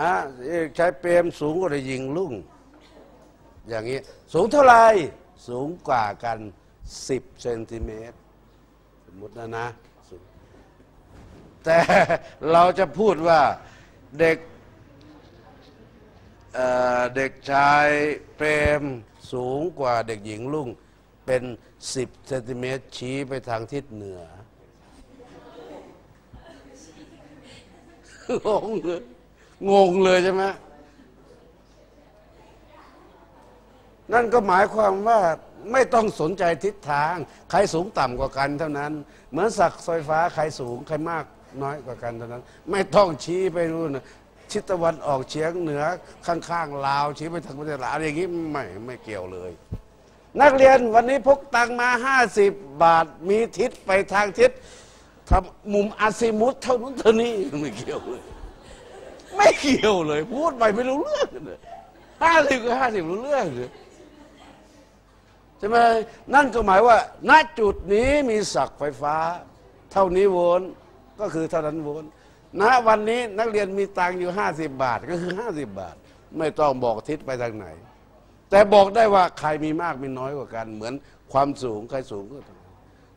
อะเอกชัยเปรมสูงกว่าเด็กหญิงลุ่ง อย่างนี้ สูงเท่าไหร่สูงกว่ากัน 10เซนติเมตรสมมตินะนะแต่เราจะพูดว่าเด็กเเด็กชายเปรมสูงกว่าเด็กหญิงลุ่ง เป็น 10เซนติเมตรชี้ไปทางทิศเหนือ งงเลย งงเลยใช่ไหมนั่นก็หมายความว่าไม่ต้องสนใจทิศทาง ใครสูงต่ำกว่ากันเท่านั้น เหมือนสักไฟฟ้าใครสูงใครมากน้อยกว่ากันเท่านั้น ไม่ต้องชี้ไปรู้นะชิดตะวันออกเฉียงเหนือข้างๆลาว ชี้ไปทางประเทศลาวอะไรอย่างนี้ไม่ไม่เกี่ยวเลย นักเรียนวันนี้พกตังมา 50 บาทมีทิศไปทางทิศทำมุมอาซิมุตเท่านั้นเท่านี้ไม่เกี่ยวเลย เกี่ยวเลย พูดไปไม่รู้เรื่องเลยห้าสิบก็ห้าสิบรู้เรื่องเลยใช่ไหมนั่นก็หมายว่า ณจุดนี้มีศักไฟฟ้า เท่านี้โวลต์ก็คือเท่านั้นโวลต์ณวันนี้นักเรียนมีตังค์อยู่ห้าสิบบาทก็คือห้าสิบบาท ไม่ต้องบอกทิศไปทางไหน แต่บอกได้ว่าใครมีมากมีน้อยกว่ากัน เหมือนความสูงใครสูงก็ตรง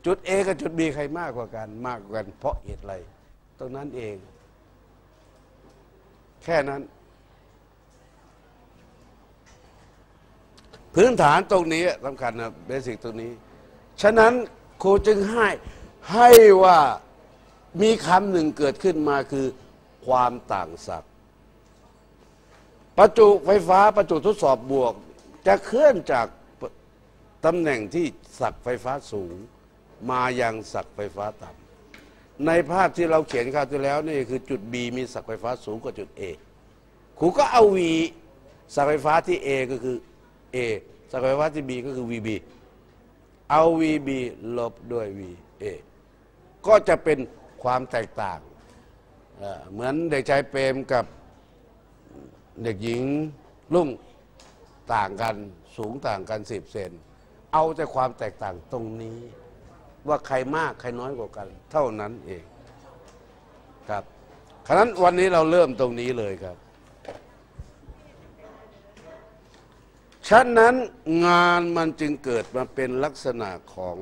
จุด A กับจุด B ใครมากกว่ากัน มากกว่ากัน เพราะเหตุอะไรตรงนั้นเอง แค่นั้น พื้นฐานตรงนี้สำคัญนะเบสิกตรงนี้ ฉะนั้นครูจึงให้ให้ว่ามีคำหนึ่งเกิดขึ้นมาคือความต่างศักย์ประจุไฟฟ้าประจุทดสอบบวก จะเคลื่อนจากตำแหน่งที่ศักย์ไฟฟ้าสูง มายังศักย์ไฟฟ้าต่ำ ในภาพที่เราเขียนคราวที่แล้วนี่คือจุด B มีศักย์ไฟฟ้าสูงกว่าจุด A ครูก็เอา V ศักย์ไฟฟ้าที่ A ก็คือ A ศักย์ไฟฟ้าที่ B ก็คือ VB เอา VB ลบด้วย VA ก็จะเป็นความแตกต่างเอ่อเหมือนเด็กชายเปรมกับเด็กหญิงลุ่งต่างกันสูงต่างกันสิบเซน เอาแต่ความแตกต่างตรงนี้ ว่าใครมากใครน้อยกว่ากัน เท่านั้นเองครับฉะนั้นวันนี้เราเริ่มตรงนี้เลยครับฉะนั้นงานมันจึงเกิดมาเป็นลักษณะของ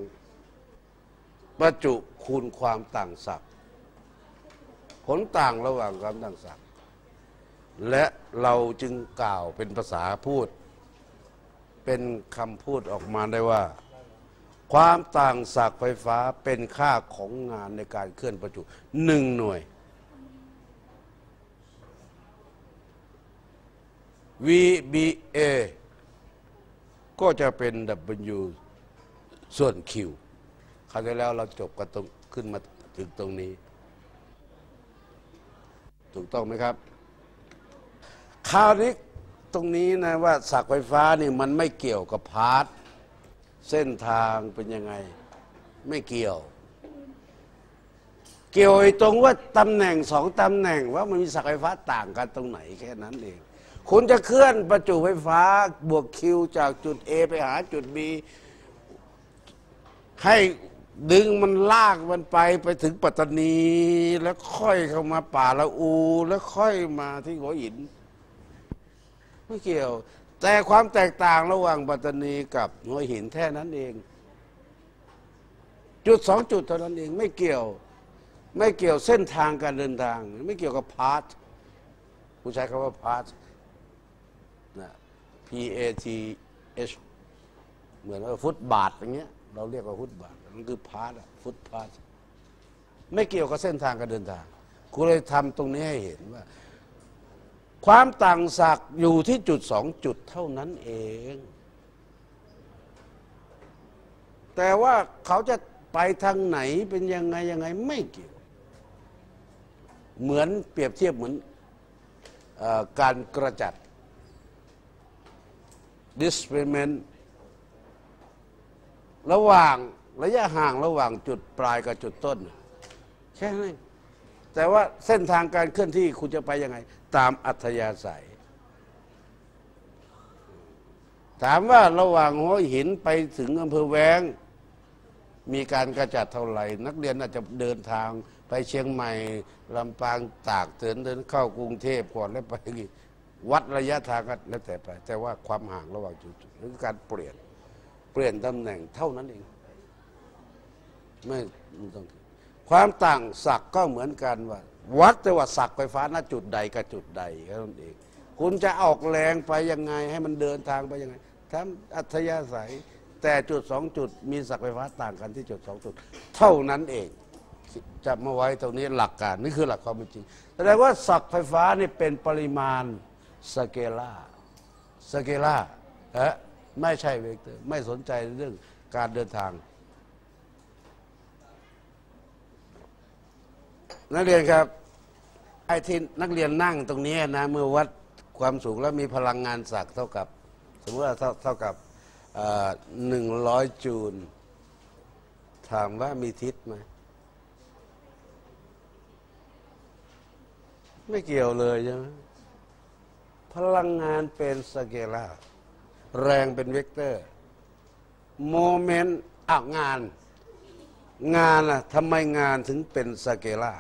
ประจุคูณความต่างศักย์ผลต่างระหว่างความต่างศักย์และเราจึงกล่าวเป็นภาษาพูด เป็นคำพูดออกมาได้ว่า ความต่างศักย์ไฟฟ้าเป็นค่าของงานในการเคลื่อนประจุหนึ่งหน่วย VBA ก็จะเป็น W ส่วน Q คราวที่แล้วเราจบกันตรงขึ้นมาถึงตรงนี้ ถูกต้องไหมครับ คราวนี้ตรงนี้นะว่าสักไฟฟ้านี่มันไม่เกี่ยวกับพาร์ท เส้นทางเป็นยังไง ไม่เกี่ยว เกี่ยวไอ้ตรงว่าตำแหน่งสองตำแหน่งว่ามันมีสักไฟฟ้าต่างกันตรงไหนแค่นั้นเอง คุณจะเคลื่อนประจุไฟฟ้าบวกคิวจากจุด A ไปหาจุด B ให้ดึงมันลากมันไปไปถึงปัตตานี แล้วค่อยเข้ามาป่าละอู แล้วค่อยมาที่หัวหิน ไม่เกี่ยว แต่ความแตกต่างระหว่างปัตตานีกับหัวหินแค่นั้นเอง จุดสองจุดเท่านั้นเองไม่เกี่ยว ไม่เกี่ยวเส้นทางการเดินทาง ไม่เกี่ยวกับ path ครูใช้คำว่า path นะ P A T H เหมือนว่าฟุตบาทอย่างเงี้ย เราเรียกว่าฟุตบาทมันคือ path footpath ไม่เกี่ยวกับเส้นทางการเดินทางกูเลยทำตรงนี้ให้เห็นว่า ความต่างศักย์อยู่ที่จุดสองจุดเท่านั้นเอง แต่ว่าเขาจะไปทางไหนเป็นยังไงยังไงไม่เกี่ยว เหมือนเปรียบเทียบเหมือนอการกระจัด displacement ระหว่างระยะห่างระหว่างจุดปลายกับจุดต้น แค่นั้น แต่ว่าเส้นทางการเคลื่อนที่คุณจะไปยังไง ตามอัธยาศัย ถามว่าระหว่างหัวหินไปถึงอำเภอแวง มีการกระจัดเท่าไหร่ นักเรียนอาจจะเดินทางไปเชียงใหม่ลำปางตากเดินเดินเข้ากรุงเทพก่อนแล้วไปวัดระยะทางก็แล้วแต่ไป แต่ว่าความห่างระหว่างจุดๆหรือการเปลี่ยนเปลี่ยนตำแหน่งเท่านั้นเอง ไม่ไม่ต้อง ความต่างศักก์ก็เหมือนกันว่า วัดแต่ว่าศักดิ์ไฟฟ้าณจุดใดกับจุดใดแค่นั้นเองคุณจะออกแรงไปยังไงให้มันเดินทางไปยังไงทำอัธยาศัย แต่จุดสองจุดมีศักดิ์ไฟฟ้าต่างกันที่จุดสองจุด เท่านั้นเองจะมาไว้ตรงนี้หลักการนี่คือหลักความเป็นจริงแสดงว่าศักย์ไฟฟ้านี่เป็นปริมาณสเกลาร์สเกลาร์ฮะไม่ใช่เวกเตอร์ไม่สนใจเรื่องการเดินทาง นักเรียนครับไอ้ที่นักเรียนนั่งตรงนี้นะเมื่อวัดความสูงแล้วมีพลังงานศักย์เท่ากับ สมมติว่าเท่าเท่ากับหนึ่งร้อยจูลถามว่ามีทิศไหมไม่เกี่ยวเลยใช่ไหมพลังงานเป็นสเกลาร์แรงเป็นเวกเตอร์ โมเมนต์อะงาน งานล่ะทำไมงานถึงเป็นสเกลาร์